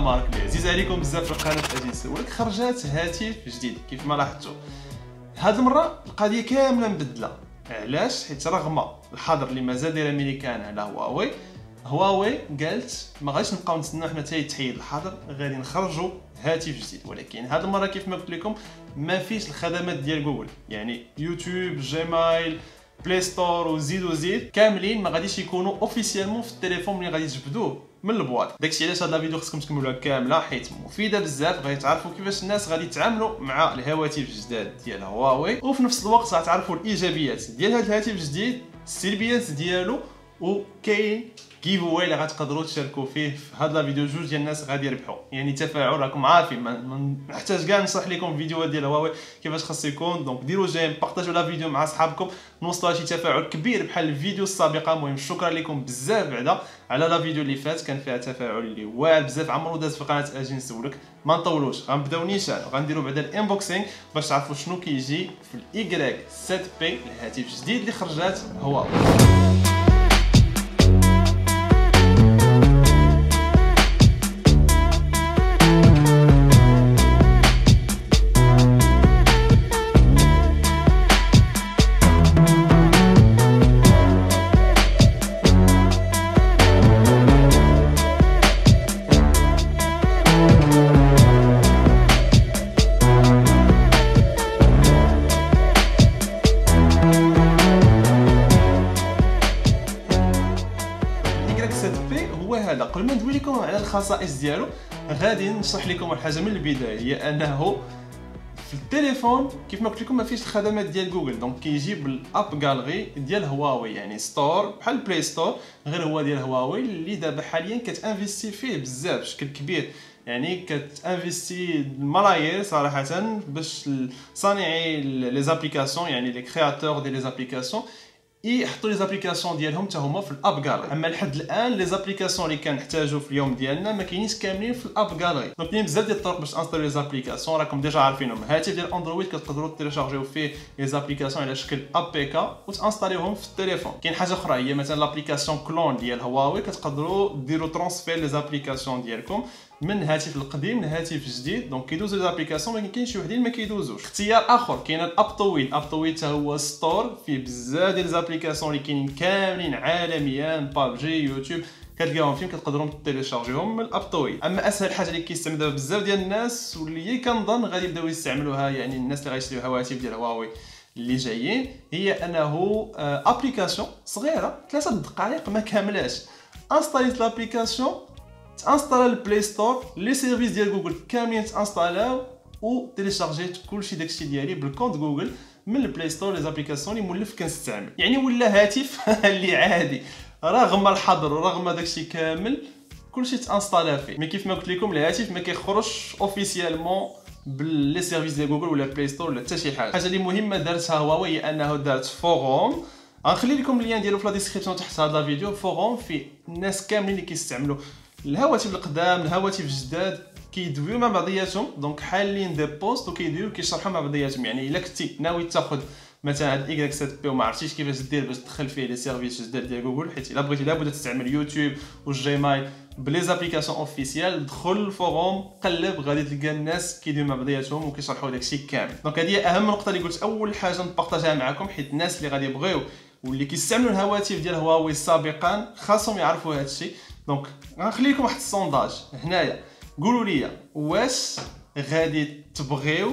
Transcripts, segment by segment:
مارك اللي عزيز عليكم بزاف في القناة أجي نسولك خرجات هاتف جديد كيف ما لاحظتوا. هاد المرة القضية كاملة مبدلة. علاش؟ حيت رغم الحظر اللي مازال داير امريكان على هواوي هواوي قالت ما غاديش نبقاو نستناو حنا حتى يتحيد الحظر غادي نخرجوا هاتف جديد. ولكن هاد المرة كيف ما قلت لكم ما فيش الخدمات ديال جوجل. يعني يوتيوب جيميل بلاي ستور وزيد وزيد كاملين ما غاديش يكونوا officiellement في التليفون ملي غادي تجبدوه. من ال boîte. داكشي علاش هاد الفيديو خصكم تكملوها كاملة حيت مفيدة بزاف غادي تعرفوا كيفاش الناس غادي يتعاملوا مع الهواتف الجداد ديال هواوي. وفي نفس الوقت غتعرفوا الإيجابيات ديال هاد الهاتف الجديد السلبيات ديالو وكاين كيف هو اللي غتقدروا تشاركوا فيه في هذا الفيديو جوج ديال الناس غادي يربحوا. يعني تفاعل راكم عارفين ما نحتاج كاع نشرح لكم فيديوهات ديال هواوي كيفاش خاص يكون. donc ديروا j'aime بارطاجيو la vidéo مع صحابكم. نوصلوا شي تفاعل كبير بحال الفيديو السابقة. المهم شكرا لكم بزاف بعدا على la vidéo اللي فات. كان فيها تفاعل اللي واعر بزاف. عمرو داز في قناة أجي نسولك. ما نطولوش غنبداو نيشان. غنديروا بعدا ال unboxing باش تعرفوا شنو كيجي في ال Y7p الهاتف الجديد اللي خرجات هواوي. هذا قبل ما ندوي لكم على الخصائص ديالو. غادي نشرح لكم الحاجة من البداية هي أنه في التليفون كيف ما قلت لكم ما فيش الخدمات ديال جوجل. donc كيجيب الأب غالري ديال هواوي يعني store بحال Play Store غير هو ديال هواوي اللي دابا حاليا كتانفيستي فيه بزاف بشكل كبير. يعني كتانفيستي الملايير صراحة باش صانعي les applications يعني les créateurs ديال les applications يحطوا les applications ديالهم حتى هما في ال App Gallery أما لحد الآن les applications اللي كنحتاجو في اليوم ديالنا ما كاينينش كاملين في ال App Gallery donc كاين بزاف ديال الطرق باش انستالي les applications راكم déjà عارفينهم هاتف ديال اندرويد كتقدروا تيليشارجيو فيه les applications على شكل APK وتانستاليوهم في التليفون كاين حاجة أخرى هي مثلا l'application Clone ديال هواوي كتقدروا ديروا transfert les applications ديالكم من هاتف القديم لهاتف جديد. donc كيدوزو les applications ولكن كاين شي وحدين ما كيدوزوش. اختيار آخر كاين ال Aptoide Aptoide حتى هو store فيه بزاف ديال les applications اللي كاينين كاملين عالميا PUBG YouTube. كتلقاهم فين؟ كتقدروا تيليشارجيهم من ال Aptoide أما أسهل حاجة اللي كيستعملها بزاف ديال الناس واللي كنظن غادي يبداو يستعملوها يعني الناس اللي غيشريو هواتف ديال هواوي اللي جايين هي أنه application صغيرة ثلاثة دقائق ما كاملاش. انستاليت l'application تانستالا ال Play Store les services ديال جوجل كاملين تانستالاو و تيليشارجيت كلشي داكشي ديالي بال compte جوجل من ال Play Store les applications اللي مولف كنستعمل يعني ولا هاتف اللي عادي رغم الحظر ورغم داكشي كامل كلشي تانستالا فيه mais كيف ما قلت لكم الهاتف ما كيخرجش officiellement ب les services ديال جوجل ولا Play Store ولا حتى شي حاجة الحاجة اللي مهمه دارتها هواوي هي انه دارت forum غنخلي لكم le lien ديالو في la description تحت هذا الفيديو forum في الناس كاملين اللي كيستعملوا الهواتف القدام الهواتف الجداد كيدويو مع بعضياتهم. donc حالين des posts وكيدويو كيشرحوا مع بعضياتهم. يعني إلا كنتي ناوي تاخذ مثلا هاد إكس 7 بي وما عرفتيش كيفاش دير باش تدخل فيه les services جداد ديال جوجل حيت إلا بغيتي لابد تستعمل YouTube وال Gmail ب les applications officielles دخل ال forum قلب غادي تلقى الناس كيديروا مع بعضياتهم وكيشرحوا داكشي كامل. donc هذه أهم نقطة اللي قلت أول حاجة نبارطاجيها معكم حيت الناس اللي غادي يبغيو واللي كيستعملوا الهواتف ديال هواوي سابقا خاصهم يعرفوا هذا الشيء donc غنخلي لكم واحد ال sondage. هنايا. قولوا لي واش غادي تبغيو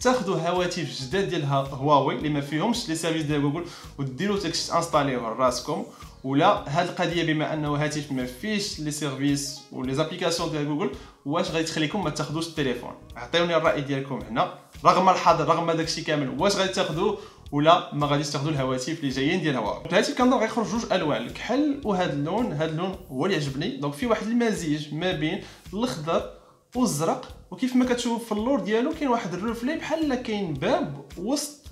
تاخذوا هواتف جداد ديال هواوي اللي ما فيهمش les services ديال جوجل وديروا تاكس انستاليوه لراسكم ولا هاد القضية بما أنه هاتف ما فيش les services و les applications ديال جوجل واش غادي تخليكم ما تاخذوش التليفون؟ عطيوني الرأي ديالكم هنا. رغم الحظر رغم داكشي كامل واش غادي تاخذوه ولا ما غاديش تاخذوا الهواتف اللي جايين ديال هواوي الهاتف كنظن غيخرج جوج ألوان. الكحل وهذا اللون هذا اللون هو اللي عجبني. donc في واحد المزيج ما بين الأخضر والزرق وكيف ما كتشوف في اللور ديالو كاين واحد ال reflet بحال كاين باب وسط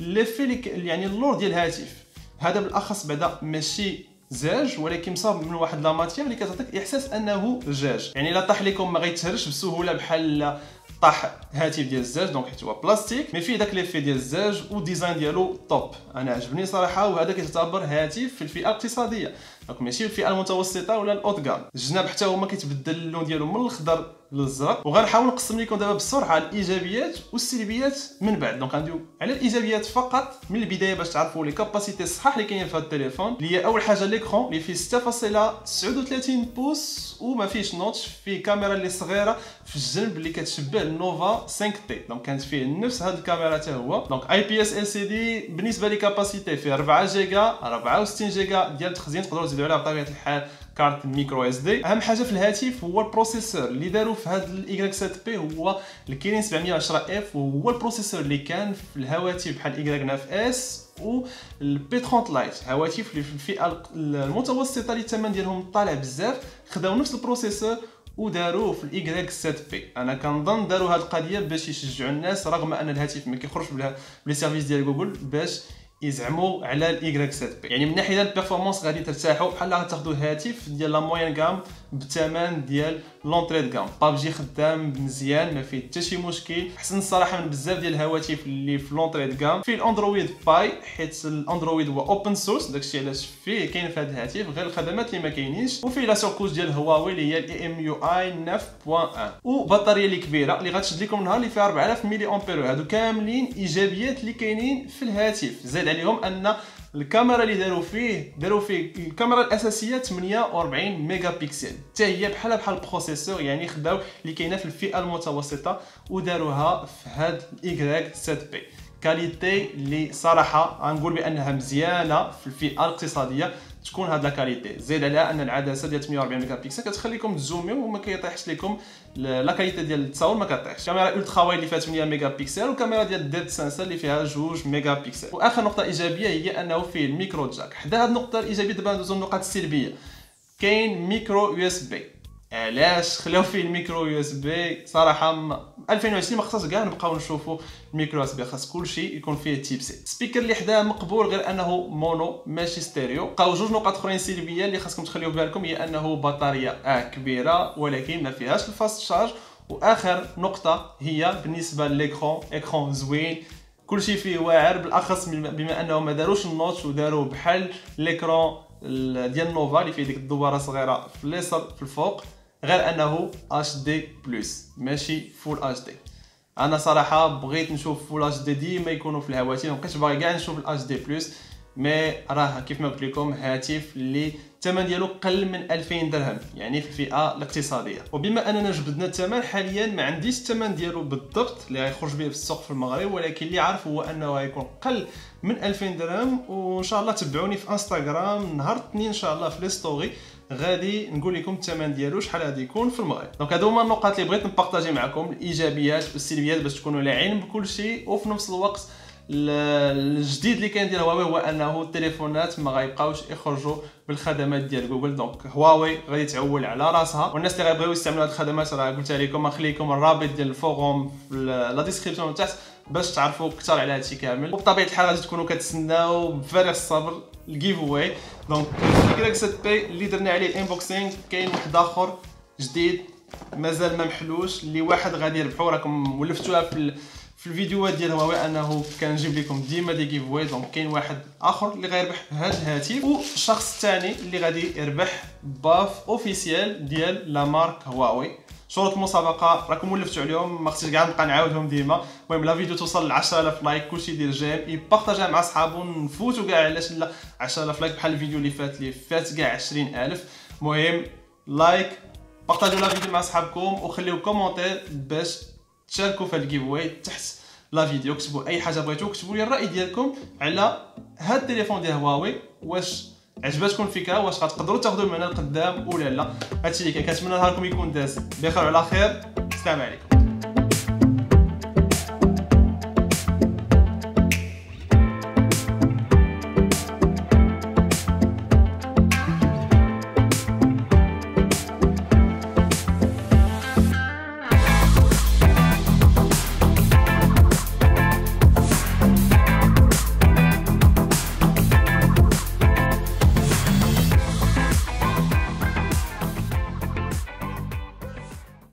l'effet يعني اللور ديال الهاتف. هذا بالأخص بعدا ماشي زاج ولكن مصاب من واحد la matière اللي كتعطيك إحساس أنه زجاج يعني لا طاح لكم ما غيتهرش بسهولة بحال طاح هاتف ديال الزاج donc حيت هو بلاستيك mais فيه داك l'effet ديال الزاج و design ديالو top أنا عجبني صراحة وهذا كيعتبر هاتف في الفئة الاقتصادية. donc ماشي الفئة المتوسطة ولا ال haut de gamme الجناب حتى هو ما كيتبدل اللون ديالو من الخضر للزرق وغنحاول نقسم لكم دابا بسرعة الإيجابيات والسلبيات من بعد. donc غندوي على الإيجابيات فقط من البداية باش تعرفوا les capacités الصحاح اللي كاينين في هذا التليفون. اللي هي أول حاجة l'écran اللي فيه 6.39 pouces وما فيهش notch. فيه كاميرا اللي صغيرة في الجنب اللي كتشبه ال Nova 5T. donc كانت فيه نفس هذه الكاميرا حتى هو. دونك اي بي اس ال سي دي بالنسبة les capacités فيه 4 جيجا 64 جيجا ديال التخزين. تقدروا تزيدوا عليها بطبيعة الحال carte micro SD أهم حاجة في الهاتف هو ال processeur اللي داروا في هذا ال Y7p هو ال Kirin 710F وهو ال processeur اللي كان في الهواتف بحال Y9s وال P30 Lite هواتف اللي في الفئة المتوسطة اللي الثمن ديالهم طالع بزاف خداو نفس ال processeur وداروه في ال Y7p أنا كنظن داروا هذه القضية باش يشجعوا الناس رغم أن الهاتف ما كيخرجش ب les services ديال جوجل باش يزعموا على ال Y7p يعني من ناحية ال performance غادي ترتاحوا بحال غتاخذوا هاتف ديال la moyenne gamme بالثمن ديال l'entrée gamme PUBG خدام مزيان ما فيه حتى شي مشكل. احسن الصراحه من بزاف ديال الهواتف اللي في l'entrée gamme فيه الأندرويد Pie حيت الأندرويد هو open source داكشي علاش فيه كاين في هذا الهاتف غير الخدمات اللي ما كاينينش. وفيه la surcouche ديال هواوي اللي هي ال EMUI 9.1 وبطاريه اللي كبيرة اللي غتشد لكم نهار اللي فيها 4000 ملي أمبير. هادو كاملين إيجابيات اللي كاينين في الهاتف. زاد عليهم أن الكاميرا اللي داروا فيه داروا فيه الكاميرا الأساسية 48 ميجا بكسل حتى هي بحال بحال ال processeur يعني خداو اللي كاينة في الفئة المتوسطة وداروها في هاد Y7p. qualité اللي صراحة غنقول بأنها مزيانة في الفئة الاقتصادية. تكون هاد la qualité. زيد عليها أن العدسه ديال 48 ميجا بكسل كتخليكم تزوميو وما كيطيحش لكم. la qualité ديال التصاور ما كطيحش. كاميرا ultra wide اللي فيها 8 ميجا بكسل والكاميرا ديال depth sensor اللي فيها 2 ميجا بكسل وآخر نقطة إيجابية هي أنه فيه ال micro jack. حدا هاد النقطة الإيجابية دابا ندوزو النقط السلبيه كاين micro USB علاش خلاو فيه ال micro USB؟ صراحة 2020 ما خصناش كاع نبقاو نشوفوا ال micro USB خاص كلشي يكون فيه type C speaker اللي حداه مقبول غير أنه mono ماشي ستيريو. بقاو جوج نقاط أخرين سلبيه اللي خاصكم تخليو بالكم هي أنه بطارية آه كبيرة ولكن ما فيهاش ال fast charge. وآخر نقطة هي بالنسبة ل l'écran écran زوين. كلشي فيه واعر بالأخص بما أنه ما داروش ال notch وداروا بحال l'écran ديال نوفا اللي فيه ديك الدواره صغيرة في اليسار في الفوق. غير أنه HD plus ماشي full HD أنا صراحة بغيت نشوف full HD ديما يكونوا في الهواتف مابقيتش باغي كاع نشوف ال HD plus mais راه كيف ما قلت لكم هاتف اللي الثمن ديالو قل من 2000 درهم يعني في الفئة الاقتصادية. وبما أننا جبدنا الثمن حاليا ما عنديش الثمن ديالو بالضبط اللي غيخرج به في السوق في المغرب ولكن اللي عارف هو أنه غيكون قل من 2000 درهم. وإن شاء الله تبعوني في انستغرام نهار الاثنين إن شاء الله في les stories غادي نقول لكم الثمن ديالو شحال غادي يكون في المغرب. donc هادو هما النقاط اللي بغيت نبارطاجي معكم الإيجابيات والسلبيات باش تكونوا على علم بكل شيء وفي نفس الوقت الجديد اللي كاين ديال هواوي هو أنه التليفونات ما غيبقاوش يخرجوا بالخدمات ديال جوجل. donc هواوي غادي تعول على راسها. والناس اللي غيبغيو يستعملوا هذه الخدمات راه قلت لكم نخلي لكم الرابط ديال ال forum في la description تحت باش تعرفوا أكثر على هادشي كامل. وبطبيعة الحال غادي تكونوا كتسناو بفارغ الصبر ال giveaway donc كراك 7p اللي درنا عليه ال unboxing كاين واحد آخر جديد مازال ما محلوش اللي واحد غادي يربحو راكم ولفتوها في في الفيديوهات ديال هواوي أنه كنجيب لكم ديما des giveaways donc كاين واحد آخر اللي غيربح هذا الهاتف. والشخص الثاني اللي غادي يربح page officielle ديال la marque هواوي. شروط المسابقة راكم ولفتوا عليهم ما خصنيش كاع نبقى نعاودهم ديما. المهم la vidéo توصل ل 10000 like كلشي يدير j'aime يبارطاجيها مع صحابو نفوتوا كاع علاش لا؟ 10000 like بحال الفيديو اللي فات اللي فات كاع 20000 المهم like بارطاجيو la vidéo مع صحابكم وخليو commentaire باش تشاركوا في ال giveaway تحت la vidéo. كتبوا أي حاجة بغيتو كتبوا لي الرأي ديالكم على هاد التليفون ديال هواوي واش عجبتكم الفكرة؟ واش غتقدروا تاخذوا من هنا لقدام ولا لا هادشي اللي كنتمنى نهاركم يكون داز بخير وعلى خير. السلام عليكم.